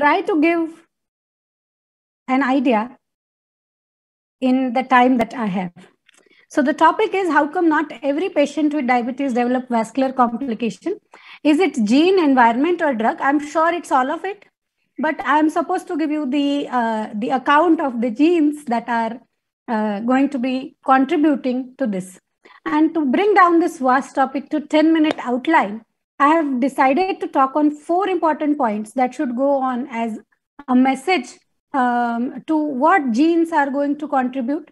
try to give an idea in the time that I have. So the topic is how come not every patient with diabetes develop vascular complication? Is it gene, environment, or drug? I'm sure it's all of it, but I'm supposed to give you the uh, the account of the genes that are uh, going to be contributing to this. And to bring down this vast topic to 10 minute outline, I have decided to talk on four important points that should go on as a message um, to what genes are going to contribute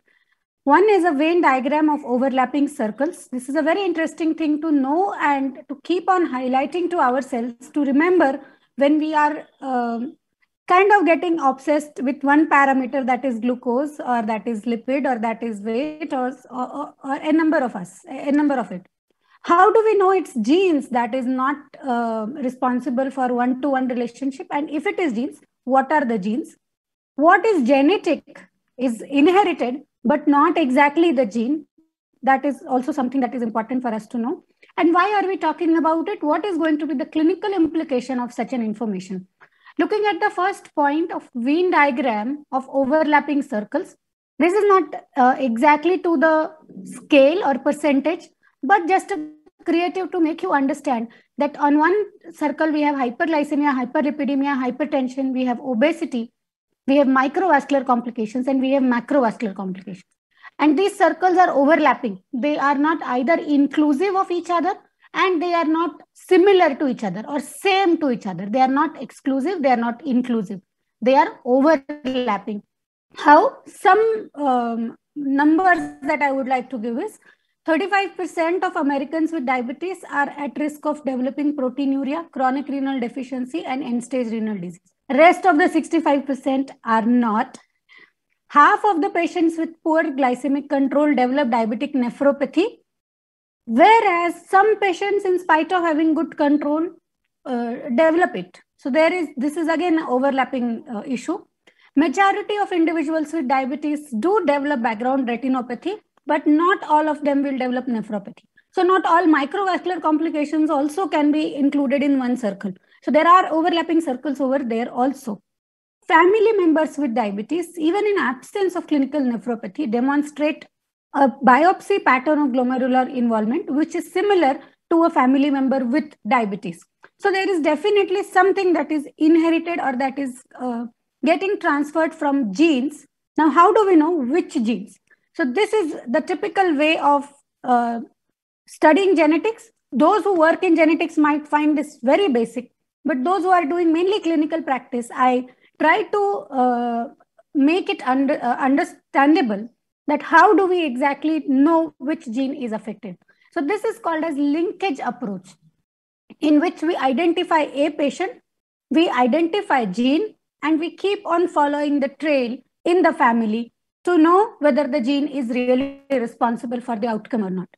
one is a Venn diagram of overlapping circles. This is a very interesting thing to know and to keep on highlighting to ourselves to remember when we are um, kind of getting obsessed with one parameter that is glucose or that is lipid or that is weight or, or, or a number of us, a number of it. How do we know it's genes that is not uh, responsible for one-to-one relationship? And if it is genes, what are the genes? What is genetic, is inherited, but not exactly the gene. That is also something that is important for us to know. And why are we talking about it? What is going to be the clinical implication of such an information? Looking at the first point of Venn diagram of overlapping circles, this is not uh, exactly to the scale or percentage, but just a creative to make you understand that on one circle we have hyperglycemia, hyperlipidemia, hypertension, we have obesity, we have microvascular complications and we have macrovascular complications. And these circles are overlapping. They are not either inclusive of each other and they are not similar to each other or same to each other. They are not exclusive, they are not inclusive. They are overlapping. How? Some um, numbers that I would like to give is 35% of Americans with diabetes are at risk of developing proteinuria, chronic renal deficiency, and end stage renal disease. Rest of the 65% are not. Half of the patients with poor glycemic control develop diabetic nephropathy, whereas some patients, in spite of having good control, uh, develop it. So there is this is again an overlapping uh, issue. Majority of individuals with diabetes do develop background retinopathy, but not all of them will develop nephropathy. So not all microvascular complications also can be included in one circle. So there are overlapping circles over there also. Family members with diabetes, even in absence of clinical nephropathy, demonstrate a biopsy pattern of glomerular involvement, which is similar to a family member with diabetes. So there is definitely something that is inherited or that is uh, getting transferred from genes. Now, how do we know which genes? So this is the typical way of uh, studying genetics. Those who work in genetics might find this very basic. But those who are doing mainly clinical practice, I try to uh, make it under, uh, understandable that how do we exactly know which gene is affected. So this is called as linkage approach, in which we identify a patient, we identify gene, and we keep on following the trail in the family to know whether the gene is really responsible for the outcome or not.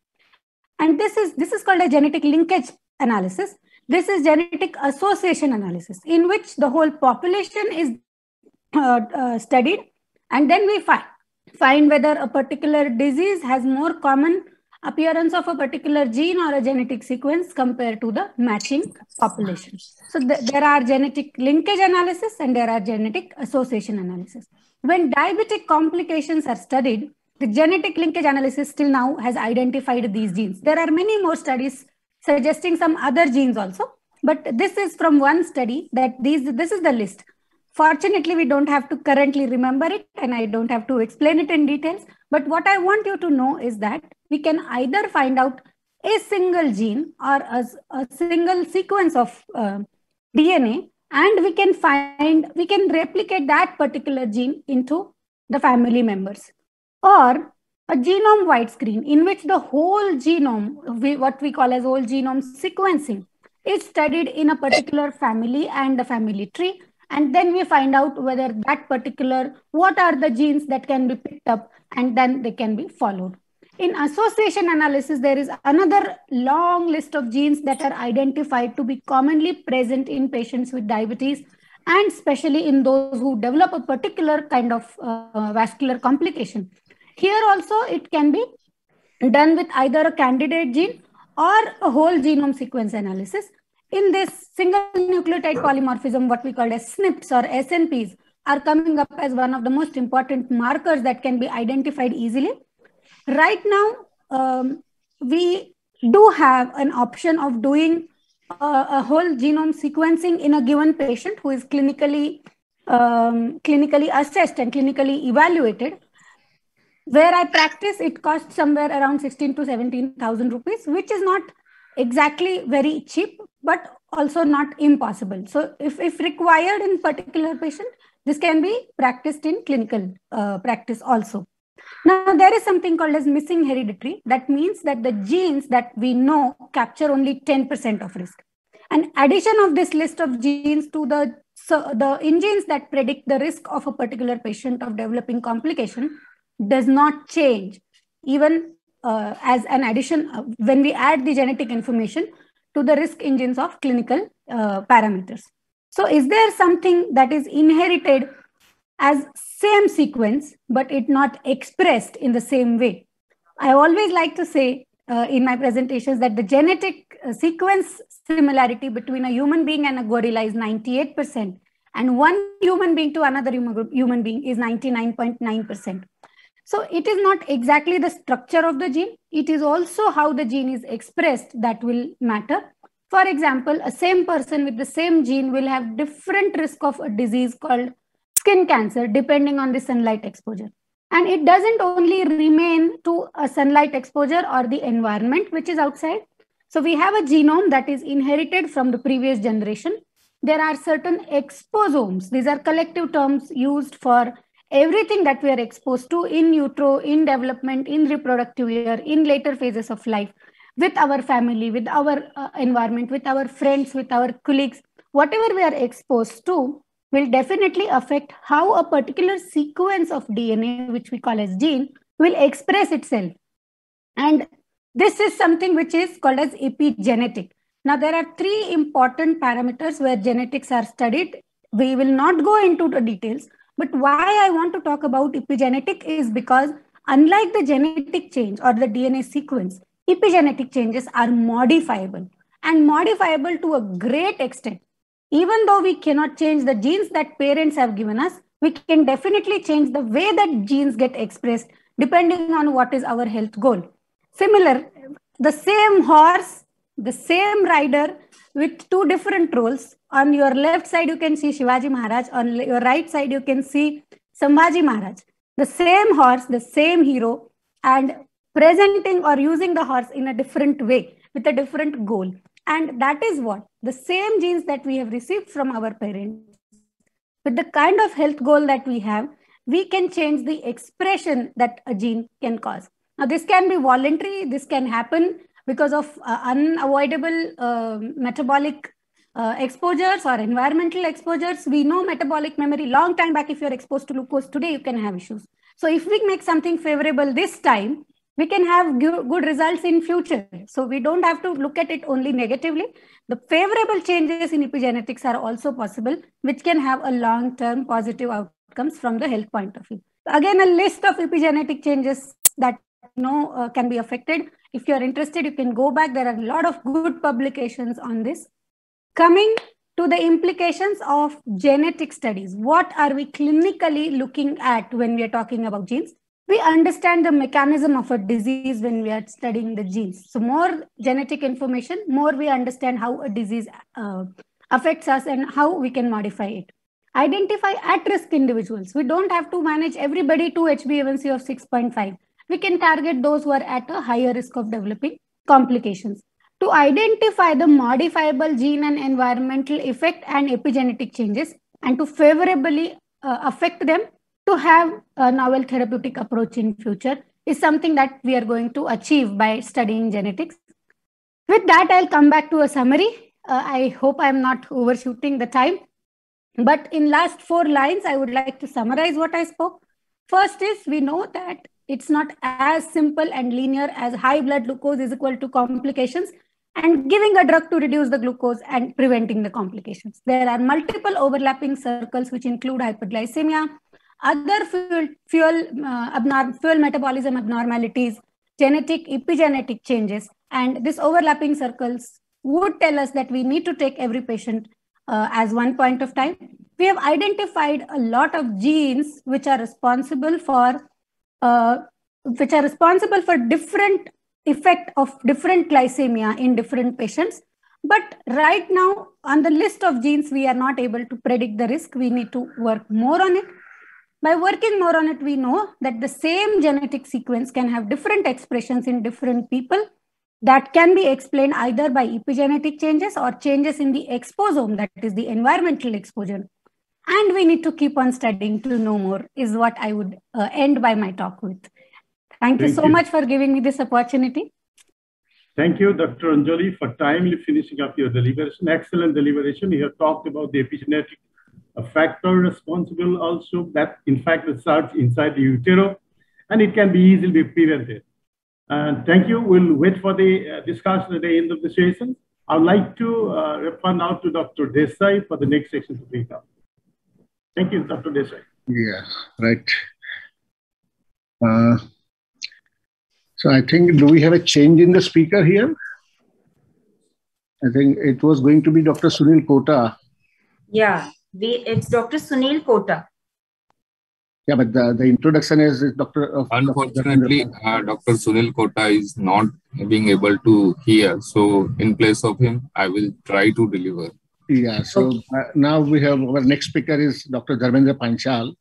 And this is, this is called a genetic linkage analysis. This is genetic association analysis in which the whole population is uh, uh, studied and then we find, find whether a particular disease has more common appearance of a particular gene or a genetic sequence compared to the matching population. So th there are genetic linkage analysis and there are genetic association analysis. When diabetic complications are studied, the genetic linkage analysis still now has identified these genes. There are many more studies suggesting some other genes also. But this is from one study that these this is the list. Fortunately, we don't have to currently remember it and I don't have to explain it in details. But what I want you to know is that we can either find out a single gene or a, a single sequence of uh, DNA and we can find, we can replicate that particular gene into the family members. Or a genome wide screen in which the whole genome, we, what we call as whole genome sequencing, is studied in a particular family and the family tree. And then we find out whether that particular, what are the genes that can be picked up and then they can be followed. In association analysis, there is another long list of genes that are identified to be commonly present in patients with diabetes and especially in those who develop a particular kind of uh, vascular complication. Here also it can be done with either a candidate gene or a whole genome sequence analysis. in this single nucleotide polymorphism, what we call as SNPs or SNPs, are coming up as one of the most important markers that can be identified easily. Right now, um, we do have an option of doing a, a, whole genome sequencing in a given patient who is clinically um, clinically assessed and clinically evaluated. Where I practice, it costs somewhere around 16 to 17,000 rupees, which is not exactly very cheap, but also not impossible. So if, if required in particular patient, this can be practiced in clinical uh, practice also. Now, there is something called as missing hereditary. That means that the genes that we know capture only 10% of risk. And addition of this list of genes to the, so the engines that predict the risk of a particular patient of developing complication does not change even uh, as an addition uh, when we add the genetic information to the risk engines of clinical uh, parameters. So is there something that is inherited as same sequence, but it not expressed in the same way? I always like to say uh, in my presentations that the genetic uh, sequence similarity between a human being and a gorilla is 98%, and one human being to another human being is 99.9%. So it is not exactly the structure of the gene. It is also how the gene is expressed that will matter. For example, a same person with the same gene will have different risk of a disease called skin cancer depending on the sunlight exposure. And it doesn't only remain to a sunlight exposure or the environment which is outside. So we have a genome that is inherited from the previous generation. There are certain exposomes. These are collective terms used for everything that we are exposed to in utero, in development, in reproductive year, in later phases of life with our family, with our uh, environment, with our friends, with our colleagues, whatever we are exposed to will definitely affect how a particular sequence of DNA, which we call as gene, will express itself. And this is something which is called as epigenetic. Now, there are three important parameters where genetics are studied. We will not go into the details, but why I want to talk about epigenetic is because unlike the genetic change or the DNA sequence, epigenetic changes are modifiable and modifiable to a great extent. Even though we cannot change the genes that parents have given us, we can definitely change the way that genes get expressed depending on what is our health goal. Similar, the same horse, the same rider with two different roles. On your left side, you can see Shivaji Maharaj. On your right side, you can see Sambhaji Maharaj. The same horse, the same hero, and presenting or using the horse in a different way with a different goal. And that is what the same genes that we have received from our parents, with the kind of health goal that we have, we can change the expression that a gene can cause. Now, this can be voluntary, this can happen because of uh, unavoidable uh, metabolic uh, exposures or environmental exposures. We know metabolic memory long time back, if you're exposed to glucose today, you can have issues. So if we make something favorable this time, we can have good results in future. So we don't have to look at it only negatively. The favorable changes in epigenetics are also possible, which can have a long-term positive outcomes from the health point of view. Again, a list of epigenetic changes that you know uh, can be affected. If you're interested, you can go back. There are a lot of good publications on this. Coming to the implications of genetic studies. What are we clinically looking at when we are talking about genes? We understand the mechanism of a disease when we are studying the genes. So more genetic information, more we understand how a disease uh, affects us and how we can modify it. Identify at-risk individuals. We don't have to manage everybody to HbA1c of 6.5. We can target those who are at a higher risk of developing complications. To identify the modifiable gene and environmental effect and epigenetic changes and to favorably uh, affect them to have a novel therapeutic approach in future is something that we are going to achieve by studying genetics. With that, I'll come back to a summary. Uh, I hope I'm not overshooting the time. But in last four lines, I would like to summarize what I spoke. First is we know that it's not as simple and linear as high blood glucose is equal to complications and giving a drug to reduce the glucose and preventing the complications. There are multiple overlapping circles which include hyperglycemia, other fuel, fuel, uh, fuel metabolism abnormalities, genetic, epigenetic changes, and this overlapping circles would tell us that we need to take every patient uh, as one point of time. We have identified a lot of genes which are responsible for uh, which are responsible for different effect of different glycemia in different patients. But right now, on the list of genes, we are not able to predict the risk. We need to work more on it. By working more on it, we know that the same genetic sequence can have different expressions in different people that can be explained either by epigenetic changes or changes in the exposome, that is the environmental exposure. And we need to keep on studying to know more, is what I would uh, end by my talk with. Thank, Thank you so you. much for giving me this opportunity. Thank you, Dr. Anjali, for timely finishing up your deliberation. Excellent deliberation. You have talked about the epigenetic a factor responsible also that in fact starts inside the utero and it can be easily prevented. And thank you. We'll wait for the uh, discussion at the end of the session. I'd like to uh, refer now to Dr. Desai for the next section to pick up. Thank you, Dr. Desai. Yeah, right. Uh, so I think, do we have a change in the speaker here? I think it was going to be Dr. Sunil Kota. Yeah, we, it's Dr. Sunil Kota. Yeah, but the, the introduction is Dr. Uh, Unfortunately, Dr. Uh, Dr. Sunil Kota is not being able to hear. So, in place of him, I will try to deliver. Yeah, so okay. uh, now we have our next speaker is Dr. Dharmendra Panchal.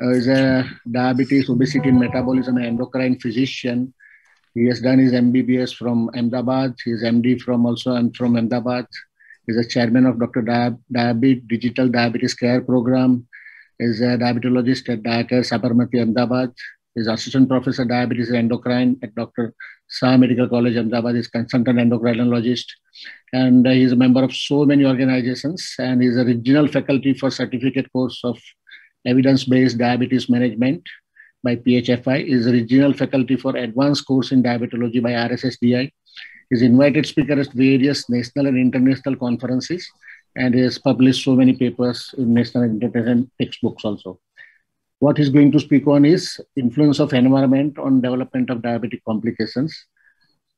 Uh, is a diabetes, obesity, and metabolism endocrine physician. He has done his MBBS from Ahmedabad. He is MD from also and from Ahmedabad. He's a chairman of Dr. Diabetes Digital Diabetes Care Program. He's a diabetologist at Diacare Sabarmati Ahmedabad. He's assistant professor diabetes and endocrine at Dr. Shah Medical College Ahmedabad. is consultant endocrinologist. And uh, he's a member of so many organizations. And he's a regional faculty for certificate course of evidence-based diabetes management by PHFI. is a regional faculty for advanced course in diabetology by RSSDI He's invited speaker at various national and international conferences, and he has published so many papers in national and international textbooks also. What he's going to speak on is influence of environment on development of diabetic complications.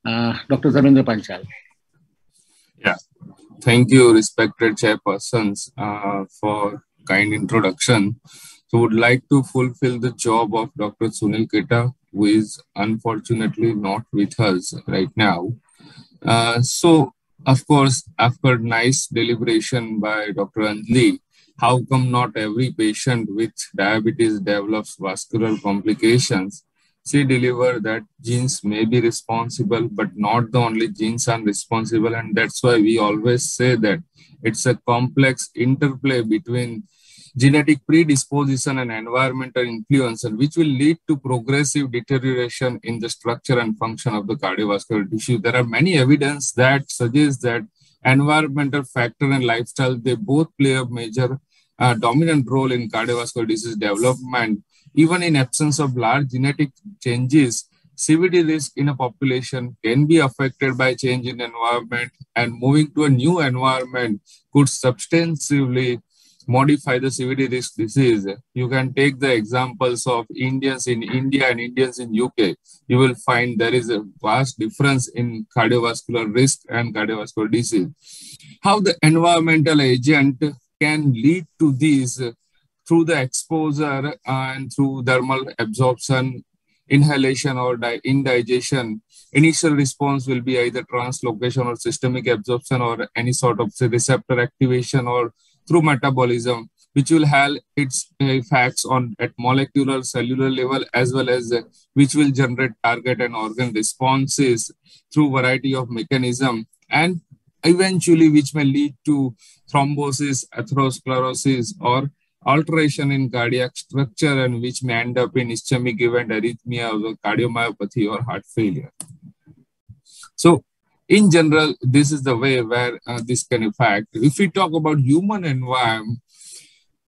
Uh, Dr. Dharmendra Panchal. Yeah, thank you, respected chairpersons, uh, for kind introduction. So, would like to fulfill the job of Dr. Sunil Kota, who is unfortunately not with us right now. Uh, so, of course, after nice deliberation by Dr. Anjali, how come not every patient with diabetes develops vascular complications? She delivered that genes may be responsible, but not the only genes are responsible. And that's why we always say that it's a complex interplay between genetic predisposition and environmental influence, which will lead to progressive deterioration in the structure and function of the cardiovascular tissue. There are many evidence that suggests that environmental factor and lifestyle, they both play a major uh, dominant role in cardiovascular disease development. Even in absence of large genetic changes, CVD risk in a population can be affected by change in environment and moving to a new environment could substantially modify the CVD risk disease, you can take the examples of Indians in India and Indians in UK. You will find there is a vast difference in cardiovascular risk and cardiovascular disease. How the environmental agent can lead to these through the exposure and through thermal absorption, inhalation or indigestion. Initial response will be either translocation or systemic absorption or any sort of receptor activation or through metabolism, which will have its effects on at molecular cellular level as well as uh, which will generate target and organ responses through variety of mechanism and eventually which may lead to thrombosis, atherosclerosis or alteration in cardiac structure and which may end up in ischemic event, arrhythmia, or cardiomyopathy or heart failure. So in general, this is the way where uh, this can affect. If we talk about human environment,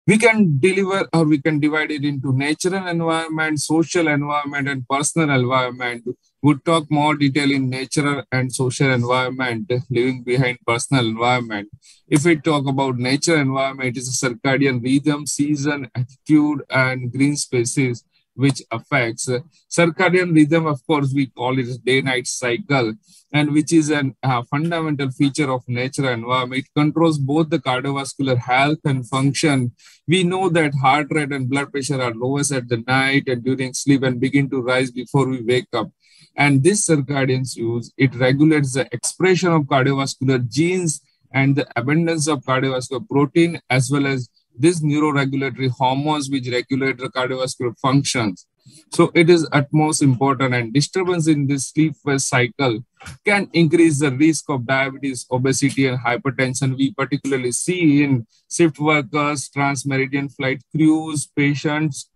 we can deliver or we can divide it into natural environment, social environment, and personal environment. We'll talk more detail in natural and social environment, leaving behind personal environment. If we talk about nature environment, it is a circadian rhythm, season, altitude, and green spaces which affects circadian rhythm. Of course, we call it day-night cycle, and which is a uh, fundamental feature of natural environment. It controls both the cardiovascular health and function. We know that heart rate and blood pressure are lowest at the night and during sleep and begin to rise before we wake up. And this circadian use, it regulates the expression of cardiovascular genes and the abundance of cardiovascular protein, as well as these neuroregulatory hormones which regulate the cardiovascular functions. So it is utmost important and disturbance in this sleep cycle can increase the risk of diabetes, obesity, and hypertension. We particularly see in shift workers, transmeridian flight crews, patients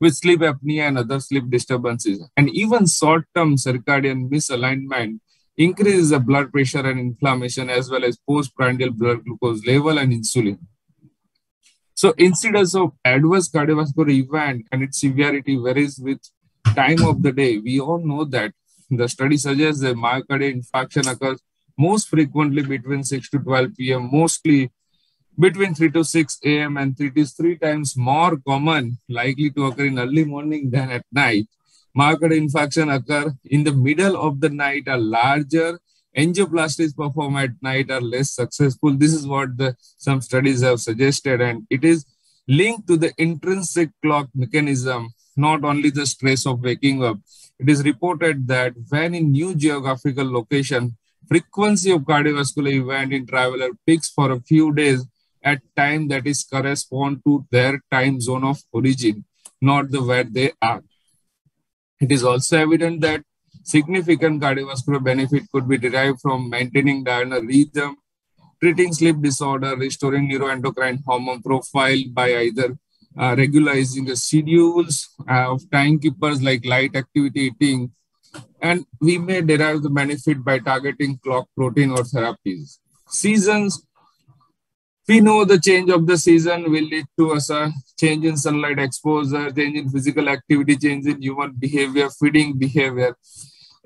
with sleep apnea and other sleep disturbances. And even short-term circadian misalignment increases the blood pressure and inflammation as well as postprandial blood glucose level and insulin. So incidence of adverse cardiovascular event and its severity varies with time of the day. We all know that the study suggests that myocardial infarction occurs most frequently between 6 to 12 p.m., mostly between 3 to 6 a.m. and it is three times more common, likely to occur in early morning than at night. Myocardial infarction occur in the middle of the night are larger. Angioplasties performed at night are less successful. This is what the, some studies have suggested, and it is linked to the intrinsic clock mechanism, not only the stress of waking up. It is reported that when in new geographical location, frequency of cardiovascular event in traveler peaks for a few days at time that is correspond to their time zone of origin, not the where they are. It is also evident that significant cardiovascular benefit could be derived from maintaining diurnal rhythm, treating sleep disorder, restoring neuroendocrine hormone profile by either uh, regularizing the schedules uh, of timekeepers like light activity eating, and we may derive the benefit by targeting clock protein or therapies. Seasons we know the change of the season will lead to a change in sunlight exposure, change in physical activity, change in human behavior, feeding behavior.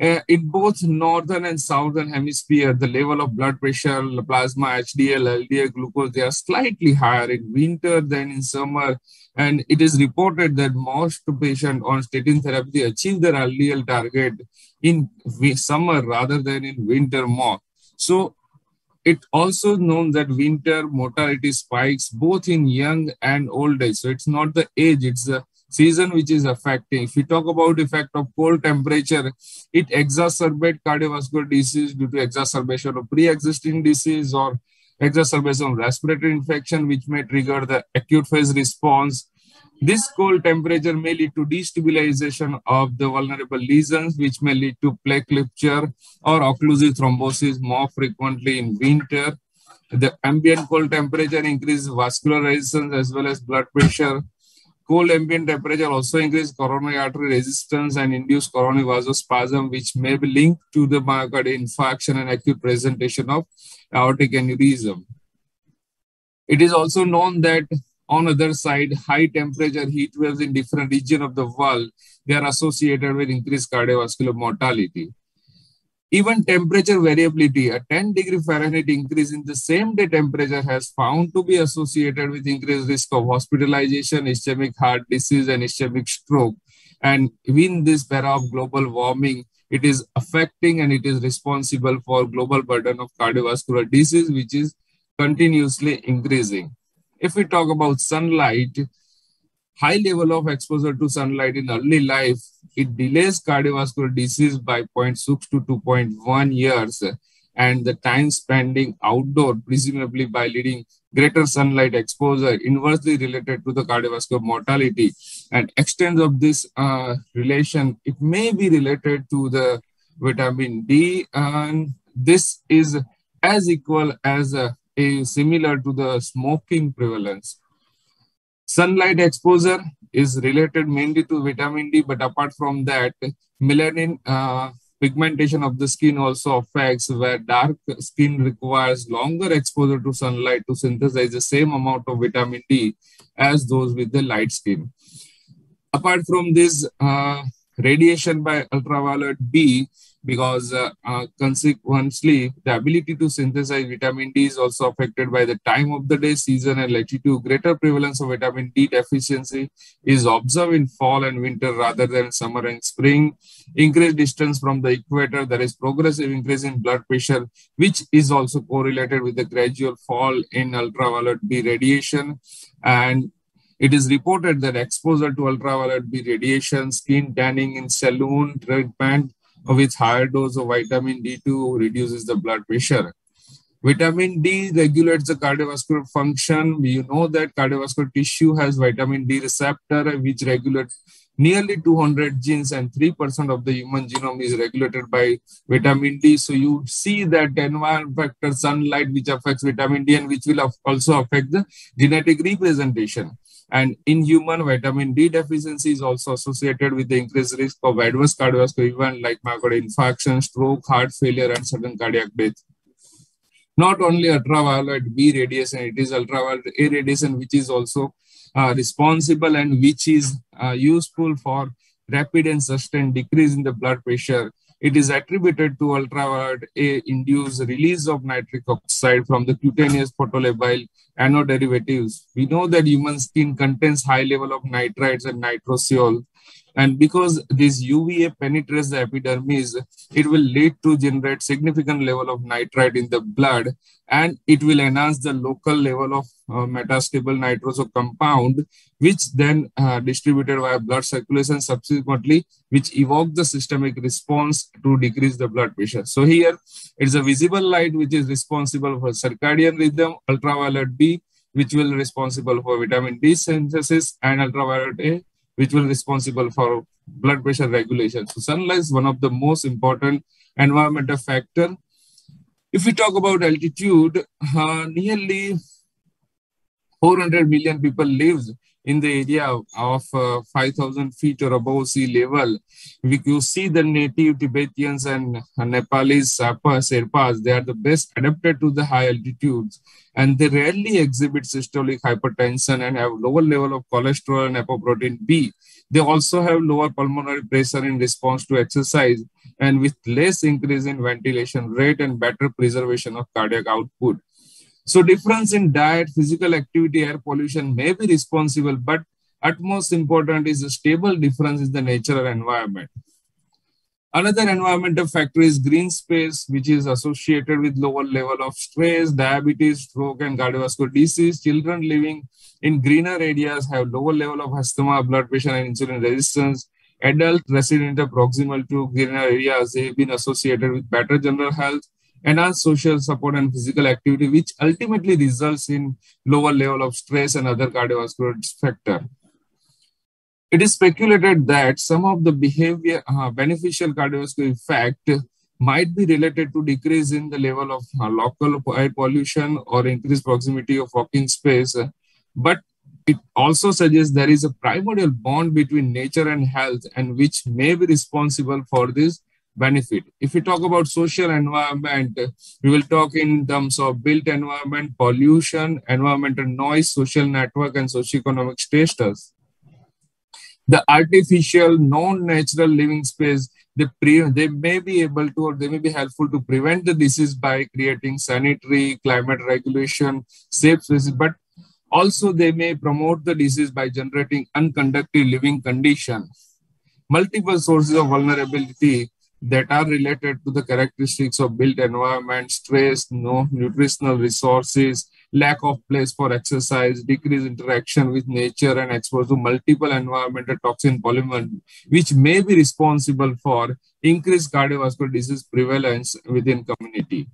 Uh, in both northern and southern hemisphere, the level of blood pressure, plasma, HDL, LDL, glucose, they are slightly higher in winter than in summer. And it is reported that most patients on statin therapy achieve their LDL target in summer rather than in winter more. So it also known that winter mortality spikes both in young and old age. So it's not the age, it's the season which is affecting. If we talk about effect of cold temperature, it exacerbates cardiovascular disease due to exacerbation of pre-existing disease or exacerbation of respiratory infection, which may trigger the acute phase response this cold temperature may lead to destabilization of the vulnerable lesions, which may lead to plaque rupture or occlusive thrombosis more frequently in winter. The ambient cold temperature increases vascular resistance as well as blood pressure. Cold ambient temperature also increases coronary artery resistance and induce coronary vasospasm, which may be linked to the myocardial infarction and acute presentation of aortic aneurysm. It is also known that on other side, high temperature heat waves in different region of the world, they are associated with increased cardiovascular mortality. Even temperature variability, a 10 degree Fahrenheit increase in the same day temperature has found to be associated with increased risk of hospitalization, ischemic heart disease, and ischemic stroke. And in this era of global warming, it is affecting and it is responsible for global burden of cardiovascular disease, which is continuously increasing. If we talk about sunlight, high level of exposure to sunlight in early life, it delays cardiovascular disease by 0.6 to 2.1 years and the time spending outdoor, presumably by leading greater sunlight exposure, inversely related to the cardiovascular mortality. And extent of this uh, relation, it may be related to the vitamin D, and this is as equal as uh, is similar to the smoking prevalence. Sunlight exposure is related mainly to vitamin D, but apart from that, melanin uh, pigmentation of the skin also affects where dark skin requires longer exposure to sunlight to synthesize the same amount of vitamin D as those with the light skin. Apart from this, uh, radiation by ultraviolet B because uh, uh, consequently, the ability to synthesize vitamin D is also affected by the time of the day, season, and latitude. Greater prevalence of vitamin D deficiency is observed in fall and winter rather than summer and spring. Increased distance from the equator, there is progressive increase in blood pressure, which is also correlated with the gradual fall in ultraviolet B radiation. And it is reported that exposure to ultraviolet B radiation, skin tanning in saloon treatment, with higher dose of vitamin D2 reduces the blood pressure. Vitamin D regulates the cardiovascular function. You know that cardiovascular tissue has vitamin D receptor, which regulates nearly 200 genes and 3% of the human genome is regulated by vitamin D. So you see that environment factor sunlight, which affects vitamin D and which will also affect the genetic representation. And in human, vitamin D deficiency is also associated with the increased risk of adverse cardiovascular events like myocardial infarction, stroke, heart failure, and sudden cardiac death. Not only ultraviolet B radiation, it is ultraviolet A radiation, which is also uh, responsible and which is uh, useful for rapid and sustained decrease in the blood pressure it is attributed to ultraviolet A induced release of nitric oxide from the cutaneous photolabile anode derivatives. We know that human skin contains high level of nitrites and nitrosol and because this UVA penetrates the epidermis, it will lead to generate significant level of nitrite in the blood and it will enhance the local level of uh, metastable nitroso compound, which then uh, distributed via blood circulation subsequently, which evoke the systemic response to decrease the blood pressure. So here it's a visible light which is responsible for circadian rhythm, ultraviolet B, which will responsible for vitamin D synthesis and ultraviolet A which will responsible for blood pressure regulation. So sunlight is one of the most important environmental factor. If we talk about altitude, uh, nearly 400 million people lives in the area of uh, 5,000 feet or above sea level. We you see the native Tibetans and Nepalese Sherpas, they are the best adapted to the high altitudes and they rarely exhibit systolic hypertension and have lower level of cholesterol and apoprotein B. They also have lower pulmonary pressure in response to exercise and with less increase in ventilation rate and better preservation of cardiac output. So difference in diet, physical activity, air pollution may be responsible, but utmost important is a stable difference in the natural environment. Another environmental factor is green space, which is associated with lower level of stress, diabetes, stroke, and cardiovascular disease. Children living in greener areas have lower level of asthma, blood pressure, and insulin resistance. Adult resident proximal to greener areas they have been associated with better general health, enhanced social support and physical activity, which ultimately results in lower level of stress and other cardiovascular factor. It is speculated that some of the behavior uh, beneficial cardiovascular effect might be related to decrease in the level of uh, local air pollution or increased proximity of walking space. But it also suggests there is a primordial bond between nature and health and which may be responsible for this benefit. If we talk about social environment, we will talk in terms of built environment, pollution, environmental noise, social network, and socioeconomic status the artificial, non-natural living space, they, pre- they may be able to or they may be helpful to prevent the disease by creating sanitary, climate regulation, safe spaces, but also they may promote the disease by generating unconductive living conditions. Multiple sources of vulnerability that are related to the characteristics of built environment, stress, no nutritional resources, lack of place for exercise, decreased interaction with nature, and exposure to multiple environmental toxin polymer, which may be responsible for increased cardiovascular disease prevalence within community.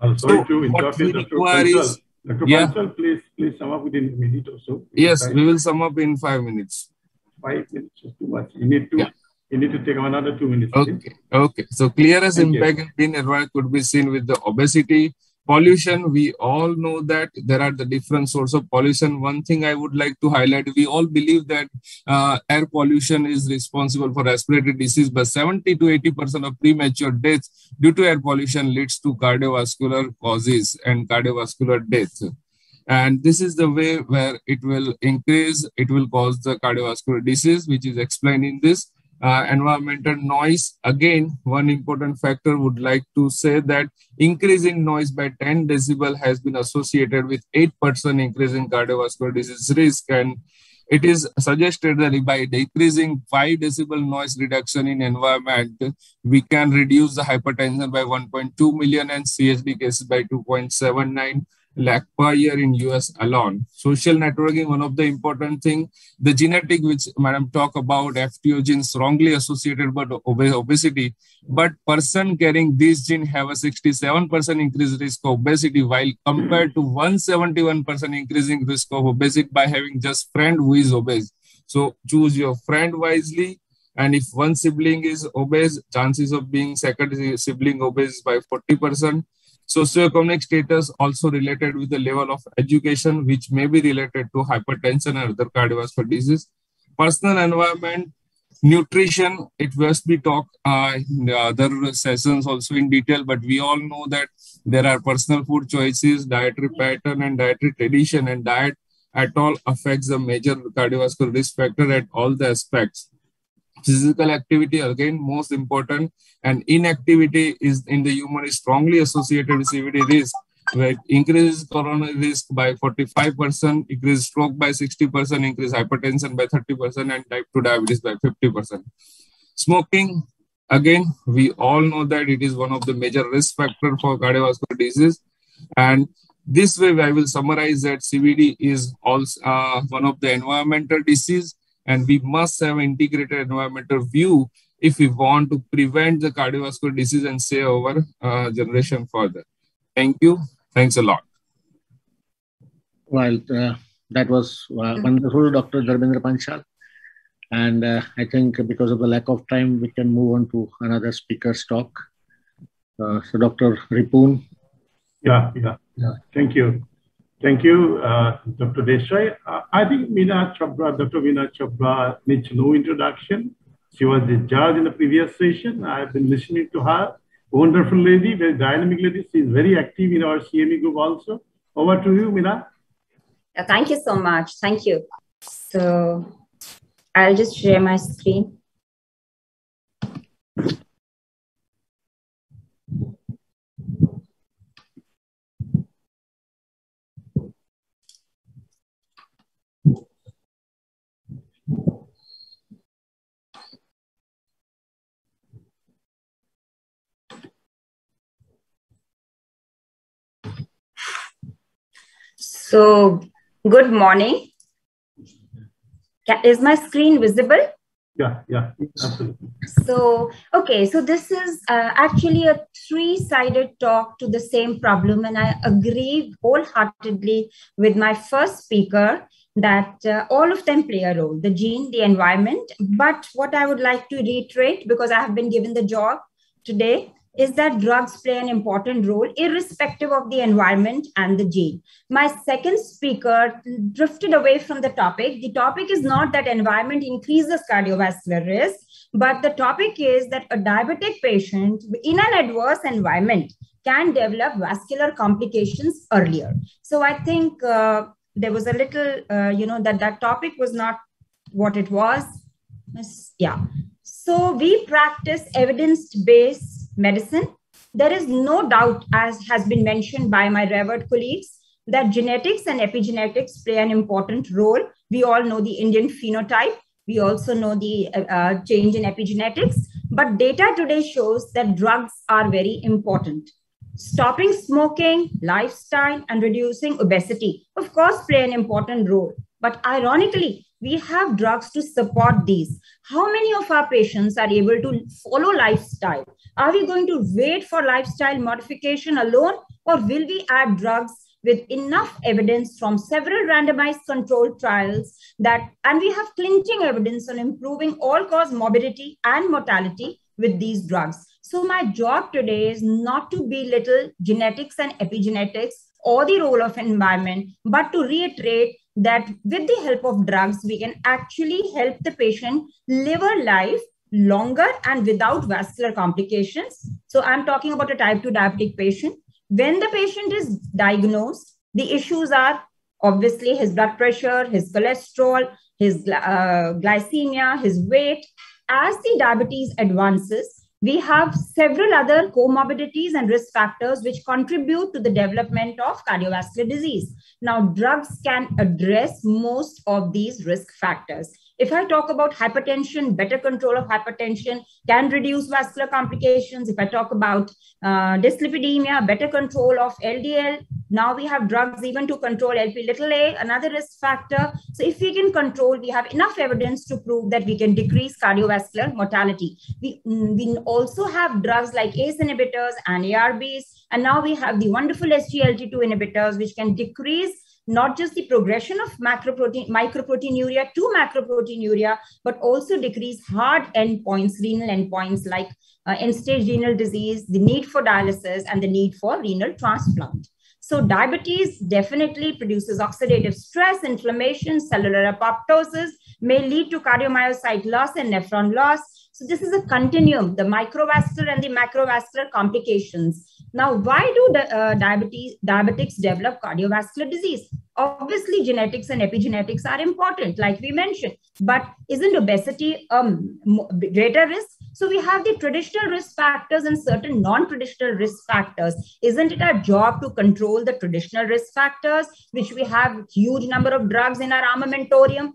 I'm sorry so to interrupt you, Dr. Pansal. Dr. Yeah. Pansal, please, please sum up within a minute or so. Yes, we will sum up in five minutes. Five minutes is too much. You need to yeah. You need to take another two minutes. Okay. Please. Okay. So clearest Thank impact you. in environment could be seen with the obesity, pollution we all know that there are the different sources of pollution one thing i would like to highlight we all believe that uh, air pollution is responsible for respiratory disease but 70 to 80 percent of premature deaths due to air pollution leads to cardiovascular causes and cardiovascular death and this is the way where it will increase it will cause the cardiovascular disease which is explained in this uh, environmental noise. Again, one important factor would like to say that increasing noise by 10 decibel has been associated with 8% increase in cardiovascular disease risk. And it is suggested that by decreasing 5 decibel noise reduction in environment, we can reduce the hypertension by 1.2 million and CHD cases by 2.79 lakh per year in US alone. Social networking, one of the important thing, the genetic which madam talk about FTO gene strongly associated with obesity, but person carrying this gene have a 67% increased risk of obesity while compared to 171% increasing risk of obesity by having just friend who is obese. So choose your friend wisely. And if one sibling is obese, chances of being second sibling obese by 40%. Socioeconomic status also related with the level of education, which may be related to hypertension and other cardiovascular disease. Personal environment, nutrition, it must be talked uh, in the other sessions also in detail, but we all know that there are personal food choices, dietary pattern and dietary tradition and diet at all affects the major cardiovascular risk factor at all the aspects physical activity again most important and inactivity is in the human is strongly associated with CVD risk where increases coronary risk by 45%, increase stroke by 60%, increase hypertension by 30%, and type 2 diabetes by 50%. Smoking, again, we all know that it is one of the major risk factor for cardiovascular disease. And this way, I will summarize that CVD is also uh, one of the environmental disease and we must have integrated environmental view if we want to prevent the cardiovascular disease and save our uh, generation further. Thank you. Thanks a lot. Well, uh, that was uh, wonderful, Dr. Dharmendra Panchal. And uh, I think because of the lack of time, we can move on to another speaker's talk. Uh, so, Dr. Ripun. Yeah, yeah, yeah. Thank you. Thank you, uh, Dr. Desai. I think Meena Chhabra, Dr. Meena Chhabra needs no introduction. She was the judge in the previous session. I've been listening to her. Wonderful lady, very dynamic lady. She's very active in our CME group also. Over to you, Meena. Thank you so much. Thank you. So I'll just share my screen. So, good morning. Is my screen visible? Yeah, yeah, absolutely. So, okay, so this is uh, actually a three sided talk to the same problem, and I agree wholeheartedly with my first speaker that uh, all of them play a role the gene, the environment. But what I would like to reiterate, because I have been given the job today, is that drugs play an important role irrespective of the environment and the gene. My second speaker drifted away from the topic. The topic is not that environment increases cardiovascular risk, but the topic is that a diabetic patient in an adverse environment can develop vascular complications earlier. So I think uh, there was a little, uh, you know, that that topic was not what it was. Yeah. So we practice evidence-based medicine. There is no doubt, as has been mentioned by my revered colleagues, that genetics and epigenetics play an important role. We all know the Indian phenotype. We also know the uh, uh, change in epigenetics. But data today shows that drugs are very important. Stopping smoking, lifestyle, and reducing obesity, of course, play an important role. But ironically, we have drugs to support these. How many of our patients are able to follow lifestyle? Are we going to wait for lifestyle modification alone, or will we add drugs with enough evidence from several randomized controlled trials that, and we have clinching evidence on improving all cause morbidity and mortality with these drugs. So my job today is not to belittle genetics and epigenetics or the role of environment, but to reiterate that with the help of drugs, we can actually help the patient live a life longer and without vascular complications. So I'm talking about a type 2 diabetic patient. When the patient is diagnosed, the issues are obviously his blood pressure, his cholesterol, his uh, glycemia, his weight. as the diabetes advances, we have several other comorbidities and risk factors which contribute to the development of cardiovascular disease. Now, drugs can address most of these risk factors. If I talk about hypertension, better control of hypertension can reduce vascular complications. If I talk about uh, dyslipidemia, better control of LDL, now we have drugs even to control LP little a, another risk factor. So if we can control, we have enough evidence to prove that we can decrease cardiovascular mortality. We, mm, we also have drugs like ACE inhibitors and ARBs. And now we have the wonderful SGLT2 inhibitors, which can decrease not just the progression of macroprotein, microproteinuria to macroproteinuria, but also decrease hard endpoints, renal endpoints like uh, end-stage renal disease, the need for dialysis, and the need for renal transplant. So diabetes definitely produces oxidative stress, inflammation, cellular apoptosis, may lead to cardiomyocyte loss and nephron loss. So this is a continuum, the microvascular and the macrovascular complications. Now, why do the, uh, diabetes, diabetics develop cardiovascular disease? Obviously, genetics and epigenetics are important, like we mentioned, but isn't obesity a um, greater risk? So we have the traditional risk factors and certain non-traditional risk factors. Isn't it our job to control the traditional risk factors, which we have huge number of drugs in our armamentarium?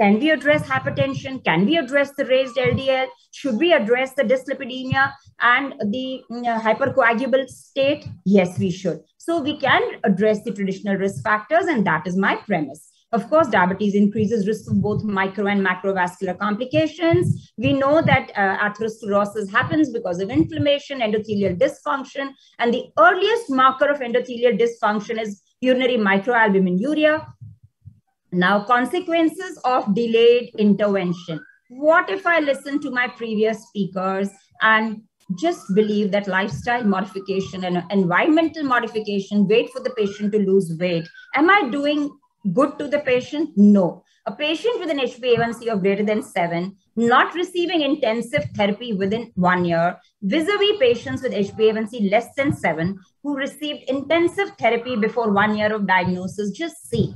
Can we address hypertension? Can we address the raised LDL? Should we address the dyslipidemia and the uh, hypercoagulable state? Yes, we should. So we can address the traditional risk factors, and that is my premise. Of course, diabetes increases risk of both micro and macrovascular complications. We know that uh, atherosclerosis happens because of inflammation, endothelial dysfunction, and the earliest marker of endothelial dysfunction is urinary microalbuminuria, now, consequences of delayed intervention. What if I listen to my previous speakers and just believe that lifestyle modification and environmental modification, wait for the patient to lose weight? Am I doing good to the patient? No. A patient with an HbA1c of greater than 7, not receiving intensive therapy within one year, vis-a-vis patients with HbA1c less than 7 who received intensive therapy before one year of diagnosis, just see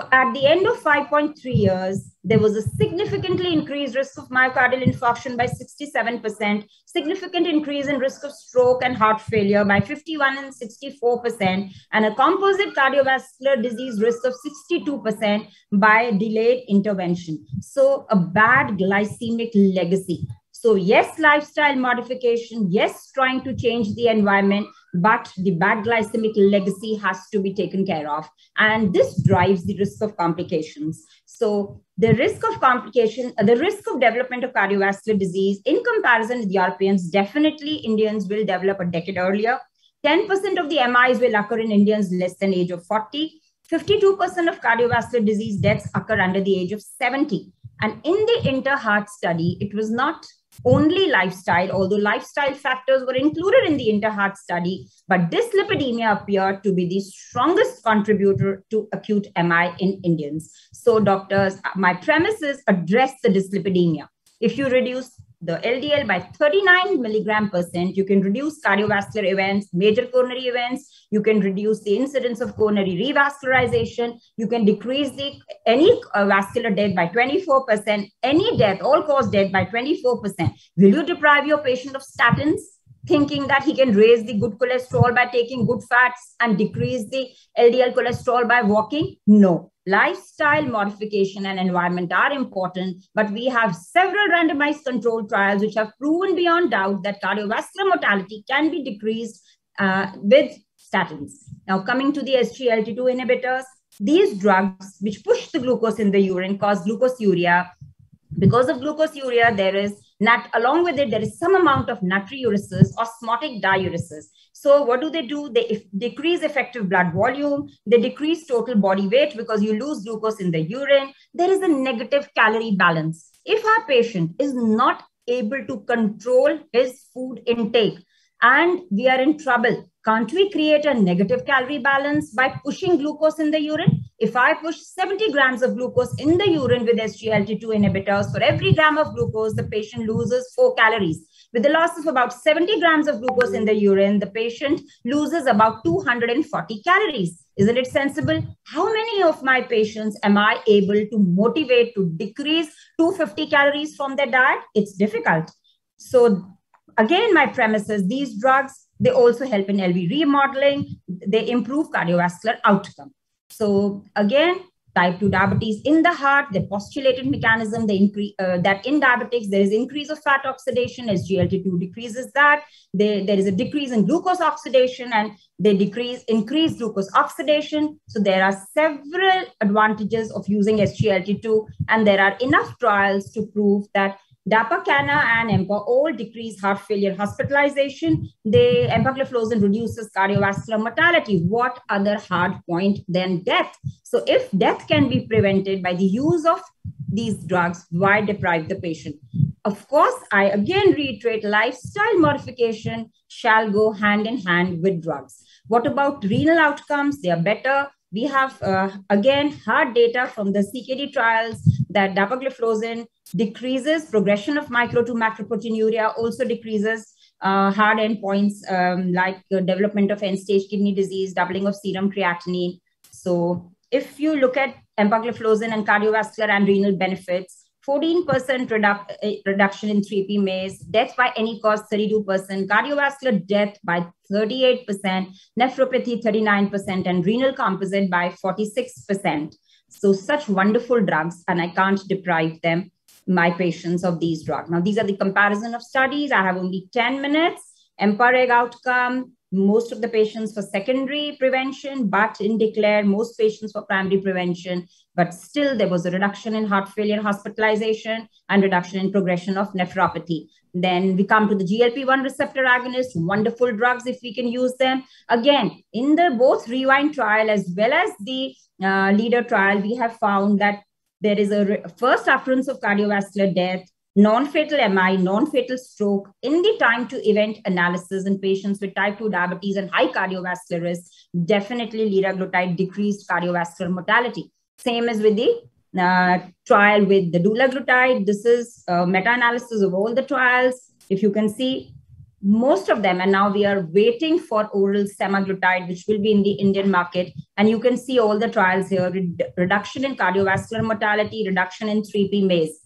at the end of 5.3 years, there was a significantly increased risk of myocardial infarction by 67%, significant increase in risk of stroke and heart failure by 51 and 64%, and a composite cardiovascular disease risk of 62% by delayed intervention. So a bad glycemic legacy. So yes, lifestyle modification, yes, trying to change the environment, but the bad glycemic legacy has to be taken care of. And this drives the risk of complications. So the risk of complication, uh, the risk of development of cardiovascular disease in comparison with Europeans, definitely Indians will develop a decade earlier. 10% of the MIs will occur in Indians less than age of 40. 52% of cardiovascular disease deaths occur under the age of 70. And in the INTERHEART study, it was not only lifestyle, although lifestyle factors were included in the INTERHEART study, but dyslipidemia appeared to be the strongest contributor to acute MI in Indians. So doctors, my premise is address the dyslipidemia. If you reduce the LDL by 39 milligram percent, you can reduce cardiovascular events, major coronary events. You can reduce the incidence of coronary revascularization. You can decrease the any uh, vascular death by 24%, any death, all cause death by 24%. Will you deprive your patient of statins? thinking that he can raise the good cholesterol by taking good fats and decrease the LDL cholesterol by walking? No. Lifestyle modification and environment are important, but we have several randomized controlled trials which have proven beyond doubt that cardiovascular mortality can be decreased uh, with statins. Now, coming to the SGLT2 inhibitors, these drugs which push the glucose in the urine cause glucosuria. Because of glucosuria, there is along with it, there is some amount of natriuresis, osmotic diuresis. So what do they do? They decrease effective blood volume. They decrease total body weight because you lose glucose in the urine. There is a negative calorie balance. If our patient is not able to control his food intake and we are in trouble, can't we create a negative calorie balance by pushing glucose in the urine? If I push 70 grams of glucose in the urine with SGLT2 inhibitors, for every gram of glucose, the patient loses four calories. With the loss of about 70 grams of glucose in the urine, the patient loses about 240 calories. Isn't it sensible? How many of my patients am I able to motivate to decrease 250 calories from their diet? It's difficult. So again, my premise is these drugs, they also help in LV remodeling. They improve cardiovascular outcome. So again, type 2 diabetes in the heart, the postulated mechanism they increase, uh, that in diabetics, there is increase of fat oxidation SGLT2 decreases that. They, there is a decrease in glucose oxidation and they decrease, increase glucose oxidation. So there are several advantages of using SGLT2 and there are enough trials to prove that Dapacana and EMPA all decrease heart failure hospitalization. They empagliflozin reduces cardiovascular mortality. What other hard point than death? So if death can be prevented by the use of these drugs, why deprive the patient? Of course, I again reiterate lifestyle modification shall go hand in hand with drugs. What about renal outcomes? They are better. We have, uh, again, hard data from the CKD trials that dapagliflozin decreases progression of micro to macroproteinuria, also decreases uh, hard endpoints um, like uh, development of end-stage kidney disease, doubling of serum creatinine. So if you look at empagliflozin and cardiovascular and renal benefits, 14% redu- uh, reduction in 3P MACE, death by any cause 32%, cardiovascular death by 38%, nephropathy 39%, and renal composite by 46%. So such wonderful drugs, and I can't deprive them, my patients of these drugs. Now, these are the comparison of studies. I have only 10 minutes. EMPA-REG outcome, most of the patients for secondary prevention, but in DECLARE, most patients for primary prevention. But still, there was a reduction in heart failure hospitalization and reduction in progression of nephropathy. Then we come to the GLP-1 receptor agonists, wonderful drugs if we can use them. Again, in the both rewind trial as well as the uh, leader trial, we have found that there is a first occurrence of cardiovascular death, non-fatal MI, non-fatal stroke in the time to event analysis in patients with type 2 diabetes and high cardiovascular risk, definitely liraglutide decreased cardiovascular mortality. Same as with the uh, trial with the dulaglutide. This is a meta-analysis of all the trials. If you can see, most of them, and now we are waiting for oral semaglutide, which will be in the Indian market. And you can see all the trials here, reduction in cardiovascular mortality, reduction in 3P MACE.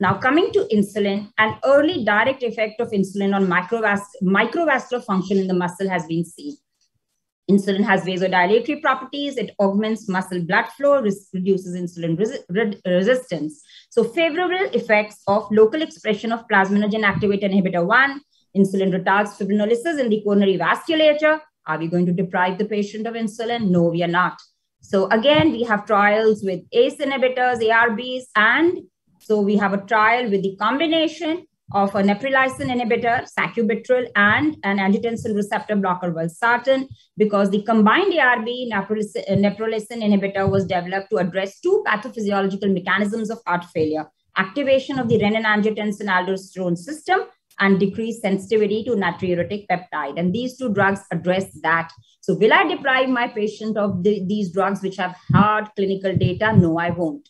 Now coming to insulin, an early direct effect of insulin on microvascular function in the muscle has been seen. Insulin has vasodilatory properties. It augments muscle blood flow, reduces insulin resistance. So favorable effects of local expression of plasminogen activator inhibitor 1, insulin retards fibrinolysis in the coronary vasculature. Are we going to deprive the patient of insulin? No, we are not. So again, we have trials with ACE inhibitors, ARBs, and so we have a trial with the combination of a neprilysin inhibitor, sacubitril, and an angiotensin receptor blocker, valsartan, because the combined ARB neprilysin inhibitor was developed to address two pathophysiological mechanisms of heart failure, activation of the renin-angiotensin-aldosterone system and decreased sensitivity to natriuretic peptide. And these two drugs address that. So will I deprive my patient of the, these drugs which have hard clinical data? No, I won't.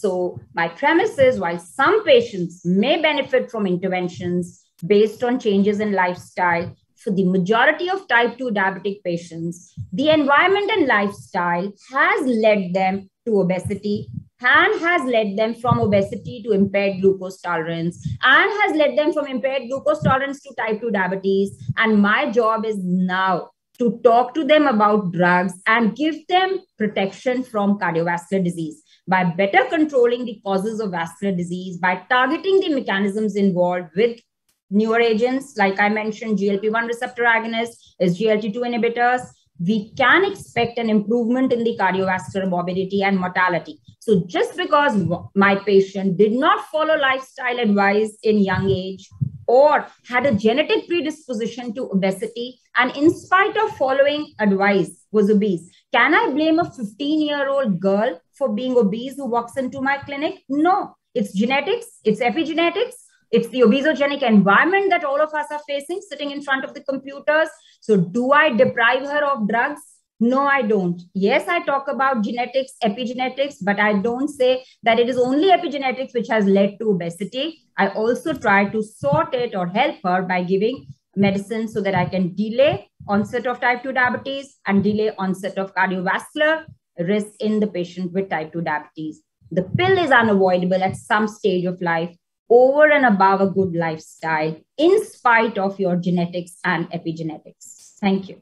So my premise is while some patients may benefit from interventions based on changes in lifestyle, for the majority of type 2 diabetic patients, the environment and lifestyle has led them to obesity and has led them from obesity to impaired glucose tolerance and has led them from impaired glucose tolerance to type 2 diabetes. And my job is now to talk to them about drugs and give them protection from cardiovascular disease by better controlling the causes of vascular disease, by targeting the mechanisms involved with newer agents, like I mentioned, GLP-1 receptor agonists, SGLT2 inhibitors, we can expect an improvement in the cardiovascular morbidity and mortality. So just because my patient did not follow lifestyle advice in young age or had a genetic predisposition to obesity and in spite of following advice was obese, can I blame a 15 year old girl for being obese who walks into my clinic? No, it's genetics, it's epigenetics, it's the obesogenic environment that all of us are facing sitting in front of the computers. So, do I deprive her of drugs? No, I don't. Yes, I talk about genetics, epigenetics, but I don't say that it is only epigenetics which has led to obesity. I also try to sort it or help her by giving medicine so that I can delay onset of type 2 diabetes and delay onset of cardiovascular risk in the patient with type 2 diabetes. The pill is unavoidable at some stage of life over and above a good lifestyle in spite of your genetics and epigenetics. Thank you.